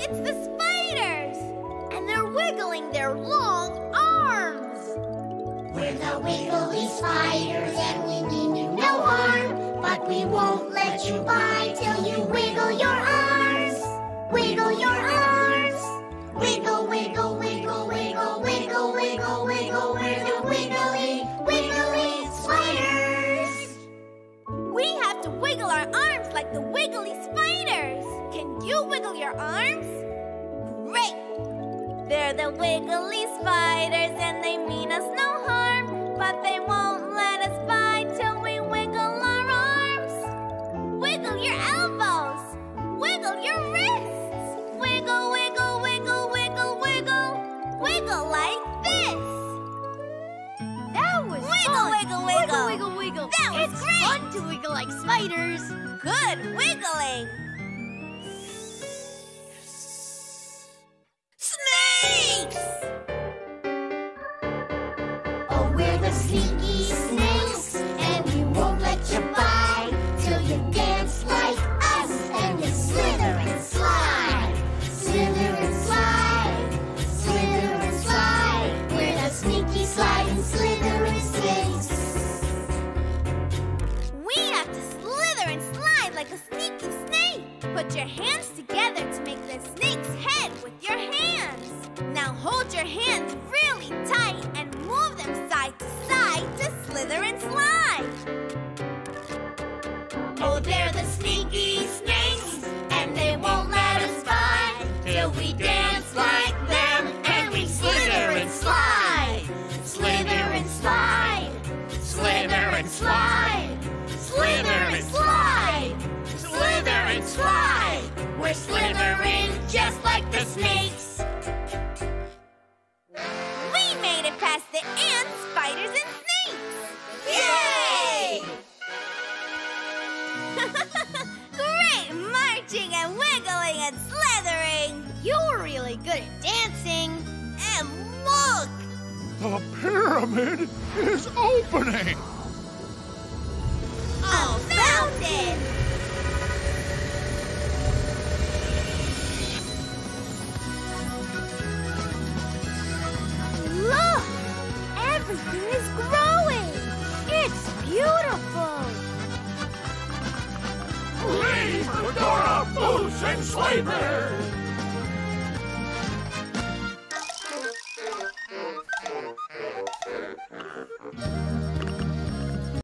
It's the spiders! And they're wiggling their long arms! We're the wiggly spiders and we mean you no harm. But we won't let you by till you wiggle your arms. Wiggle your arms. Wiggle, wiggle, wiggle, wiggle, wiggle, wiggle, wiggle. We're the wiggly, wiggly spiders. We have to wiggle our arms like the wiggly spiders! Can you wiggle your arms? Great! They're the wiggly spiders and they mean us no harm, but they won't let us by till we wiggle our arms. Wiggle your elbows! Wiggle your wrists! Wiggle, wiggle, wiggle, wiggle, wiggle! Wiggle like this! That was Wiggle, fun. wiggle, wiggle. wiggle, wiggle. wiggle. That was it's great. fun to wiggle like spiders. Good wiggling! We're the sneaky snakes, and we won't let you by till you dance like us and you slither and slide. Slither and slide, slither and slide. We're the sneaky slide and slithering snakes. We have to slither and slide like a sneaky snake. Put your hands together to make the snake's head with your hands. Now hold your hands really tight and and slide. Slither and slide, slither and slide, slither and slide, slither and slide. We're slithering just like the snakes. We made it past the ants, spiders, and snakes. Yay! Great marching and wiggling and slithering. You were really good at dancing. The pyramid is opening! A fountain! Look! Everything is growing! It's beautiful! Please, Fedora, boots, and sleigh uh-huh.